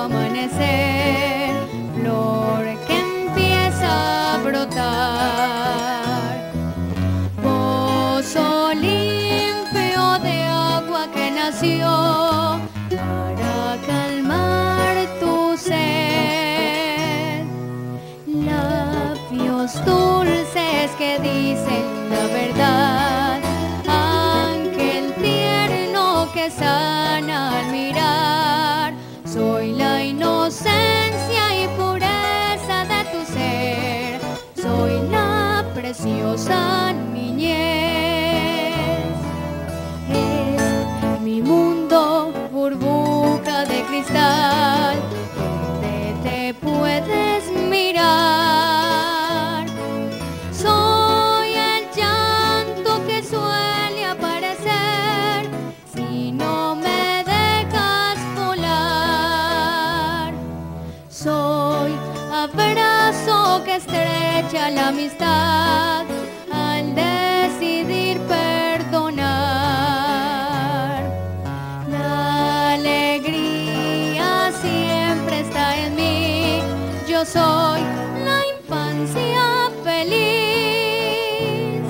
amanecer, flor que empieza a brotar. Pozo limpio de agua que nació preciosa niñez. Es mi mundo, burbuja de cristal, donde te puedes mirar. Soy el llanto que suele aparecer si no me dejas volar. Soy que estrecha la amistad al decidir perdonar. La alegría siempre está en mí. Yo soy la infancia feliz.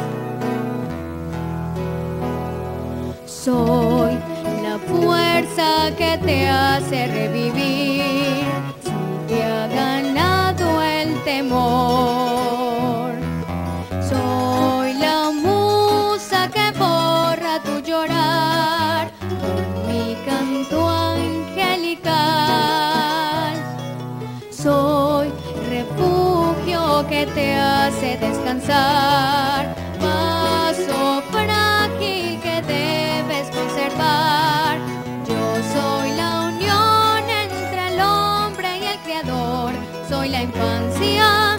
Soy la fuerza que te hace revivir que te hace descansar, vaso frágil que debes conservar. Yo soy la unión entre el hombre y el creador, soy la infancia